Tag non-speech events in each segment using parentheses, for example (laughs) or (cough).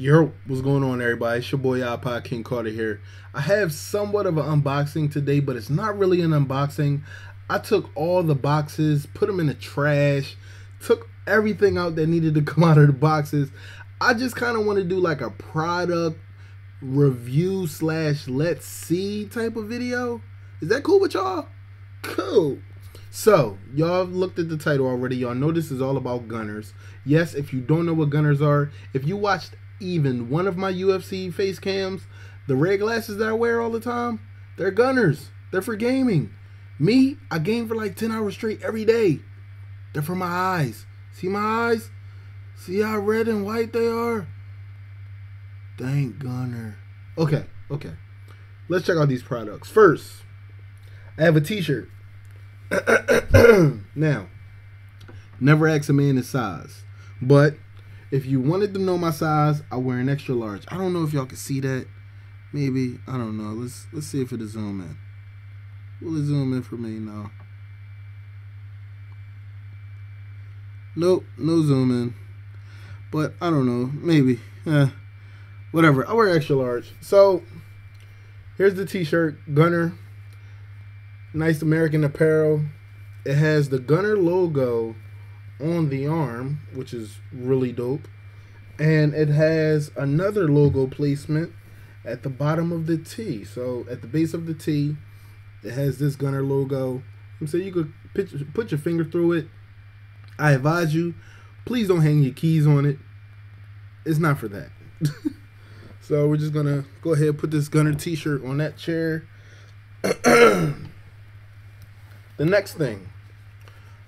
Yo, what's going on, everybody? It's your boy iPod King Carter here. I have somewhat of an unboxing today, but it's not really an unboxing. I took all the boxes, put them in the trash, took everything out that needed to (laughs) come out of the boxes. I just kind of want to do like a product review slash let's see type of video. Is that cool with y'all? Cool. So, y'all looked at the title already. Y'all know this is all about Gunnars. Yes, if you don't know what Gunnars are, if you watched even one of my UFC face cams, the red glasses that I wear all the time, they're Gunnars. They're for gaming. Me, I game for like 10 hours straight every day. They're for my eyes. See my eyes? See how red and white they are? Thank Gunnar. Okay, okay. Let's check out these products. First, I have a t-shirt. (clears throat) now, never ask a man his size. But if you wanted to know my size, I wear an extra large. I don't know if y'all can see that. Maybe I don't know. Let's let's see if it'll zoom in. Will it zoom in for me? now? Nope, no zoom in. But I don't know. Maybe. Eh, whatever. I wear extra large. So here's the t-shirt. Gunnar. Nice American apparel. It has the Gunnar logo on the arm, which is really dope. And it has another logo placement at the bottom of the T. So at the base of the T, it has this Gunnar logo. So you could put your finger through it. I advise you, please don't hang your keys on it. It's not for that. (laughs) so we're just gonna go ahead put this Gunnar t-shirt on that chair. (clears throat) the next thing,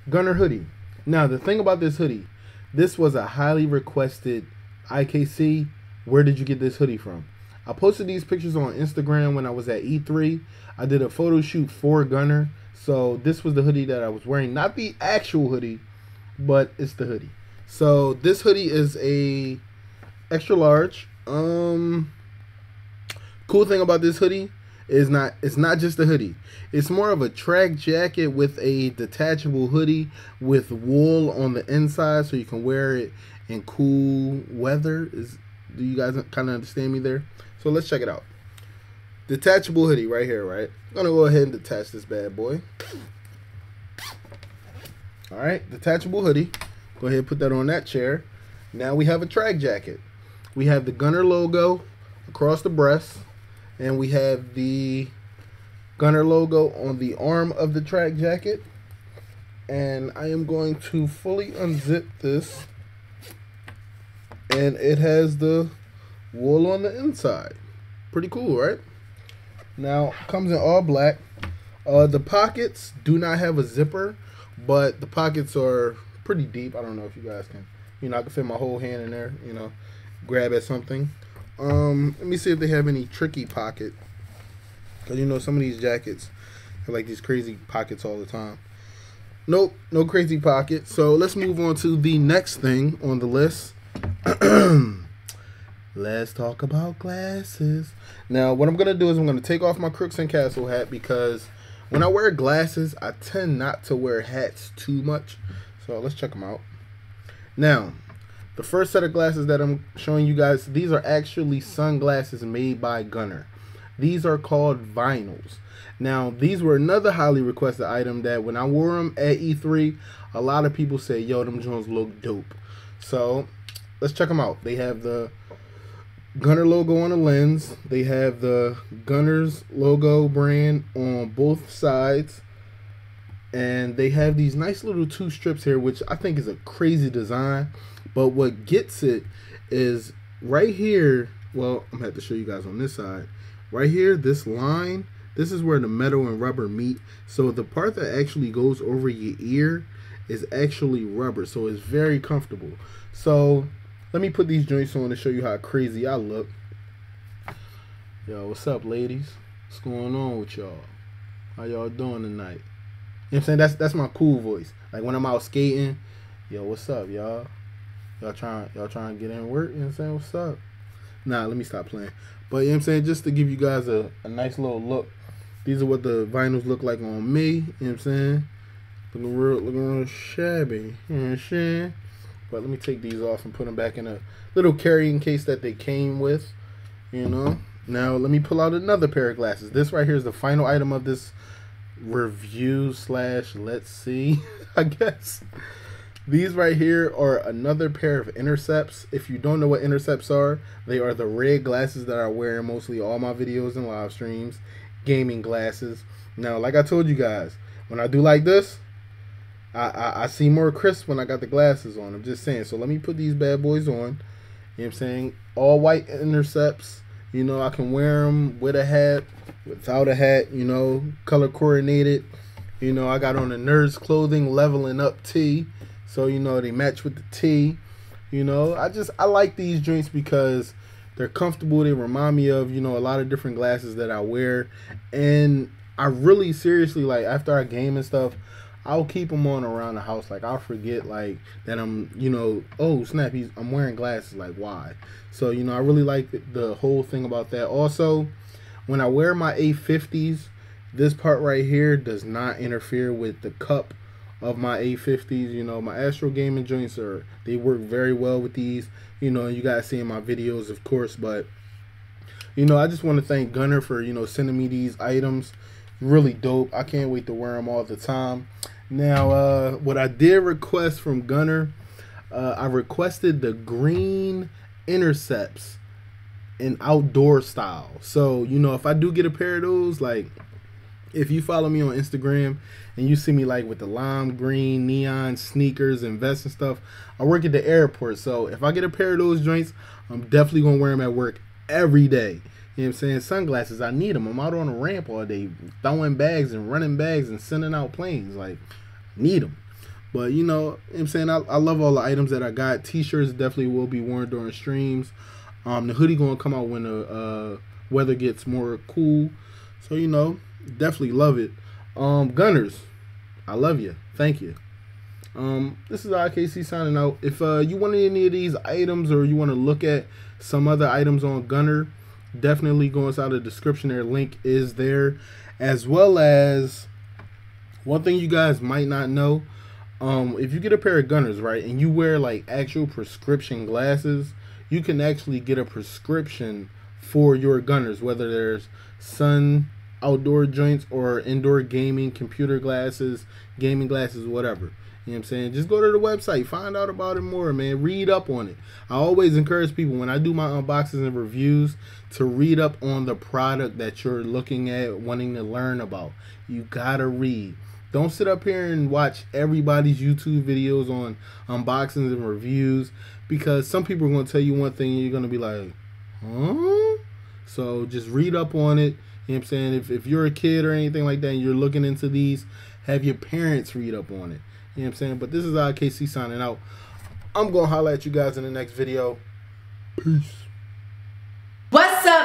Gunnar hoodie. Now, the thing about this hoodie, this was a highly requested IKC. Where did you get this hoodie from? I posted these pictures on Instagram when I was at E3. I did a photo shoot for Gunnar. So this was the hoodie that I was wearing. Not the actual hoodie, but it's the hoodie. So this hoodie is a extra large. Um cool thing about this hoodie is not it's not just a hoodie. It's more of a track jacket with a detachable hoodie with wool on the inside so you can wear it in cool weather. Is do you guys kind of understand me there? So let's check it out. Detachable hoodie right here, right? I'm gonna go ahead and detach this bad boy. All right, detachable hoodie. Go ahead put that on that chair. Now we have a track jacket. We have the Gunnar logo across the breast and we have the Gunnar logo on the arm of the track jacket. And I am going to fully unzip this. And it has the wool on the inside. Pretty cool, right? Now, comes in all black. Uh, the pockets do not have a zipper, but the pockets are pretty deep. I don't know if you guys can, you know, I can fit my whole hand in there, you know, grab at something. Um, let me see if they have any tricky pocket. Cause you know some of these jackets have like these crazy pockets all the time. Nope, no crazy pocket. So let's move on to the next thing on the list. (clears throat) let's talk about glasses. Now, what I'm gonna do is I'm gonna take off my Crooks and Castle hat because when I wear glasses, I tend not to wear hats too much. So let's check them out. Now, the first set of glasses that I'm showing you guys, these are actually sunglasses made by Gunnar. These are called vinyls. Now, these were another highly requested item that when I wore them at E3, a lot of people say, yo, them Jones look dope. So, let's check them out. They have the Gunnar logo on the lens. They have the Gunnar's logo brand on both sides. And they have these nice little two strips here, which I think is a crazy design. But what gets it is right here. Well, I'm gonna have to show you guys on this side. Right here, this line, this is where the metal and rubber meet. So the part that actually goes over your ear is actually rubber. So it's very comfortable. So let me put these joints on to show you how crazy I look. Yo, what's up, ladies? What's going on with y'all? How y'all doing tonight? You know what I'm saying? That's that's my cool voice. Like when I'm out skating, yo, what's up, y'all? Y'all trying y'all trying to get in work, you know what I'm saying? What's up? Nah, let me stop playing. But you know what I'm saying, just to give you guys a, a nice little look. These are what the vinyls look like on me, you know what I'm saying? Looking real looking real shabby. You know what I'm saying? But let me take these off and put them back in a little carrying case that they came with. You know. Now let me pull out another pair of glasses. This right here is the final item of this review slash let's see, (laughs) I guess. These right here are another pair of intercepts. If you don't know what intercepts are, they are the red glasses that I wear in mostly all my videos and live streams. Gaming glasses. Now, like I told you guys, when I do like this, I, I, I see more crisp when I got the glasses on. I'm just saying. So let me put these bad boys on. You know what I'm saying? All white intercepts. You know, I can wear them with a hat, without a hat, you know, color coordinated. You know, I got on the Nerds Clothing Leveling Up tee. So, you know, they match with the tee. You know, I just, I like these drinks because they're comfortable. They remind me of, you know, a lot of different glasses that I wear. And I really seriously, like, after I game and stuff, I'll keep them on around the house. Like I'll forget like that I'm, you know, oh snap, he's I'm wearing glasses. Like why? So you know, I really like the, the whole thing about that. Also, when I wear my A50s, this part right here does not interfere with the cup of my A50s. You know, my Astro Gaming joints are they work very well with these. You know, you guys see in my videos, of course, but you know, I just want to thank Gunnar for you know sending me these items. Really dope. I can't wait to wear them all the time. Now, uh, what I did request from Gunnar, uh, I requested the green intercepts in outdoor style. So, you know, if I do get a pair of those, like if you follow me on Instagram and you see me like with the lime green neon sneakers and vests and stuff, I work at the airport. So if I get a pair of those joints, I'm definitely gonna wear them at work every day. You know what I'm saying? Sunglasses, I need them. I'm out on a ramp all day, throwing bags and running bags and sending out planes. Like, need them. But you know, you know I'm saying I, I love all the items that I got. T-shirts definitely will be worn during streams. Um, the hoodie gonna come out when the uh, weather gets more cool. So you know, definitely love it. Um, Gunnars, I love you. Thank you. Um, this is IKC signing out. If uh, you want any of these items or you want to look at some other items on Gunnar, definitely go inside the description. Their link is there, as well as one thing you guys might not know. Um, if you get a pair of Gunnars right and you wear like actual prescription glasses, you can actually get a prescription for your Gunnars, whether there's sun outdoor joints or indoor gaming, computer glasses, gaming glasses, whatever. You know what I'm saying? Just go to the website, find out about it more, man. Read up on it. I always encourage people when I do my unboxings and reviews to read up on the product that you're looking at, wanting to learn about. You gotta read. Don't sit up here and watch everybody's YouTube videos on unboxings and reviews because some people are going to tell you one thing and you're going to be like, huh? So just read up on it. You know what I'm saying? If, if you're a kid or anything like that and you're looking into these, have your parents read up on it. You know what I'm saying? But this is IKC signing out. I'm going to highlight you guys in the next video. Peace.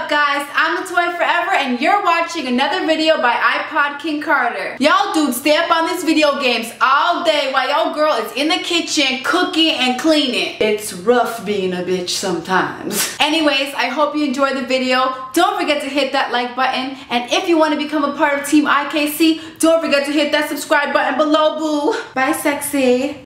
Up guys, I'm The Toy Forever and you're watching another video by iPod King Carter. Y'all dudes stay up on these video games all day while y'all girl is in the kitchen cooking and cleaning. It's rough being a bitch sometimes. (laughs) Anyways, I hope you enjoyed the video. Don't forget to hit that like button and if you want to become a part of Team IKC, don't forget to hit that subscribe button below boo. Bye sexy.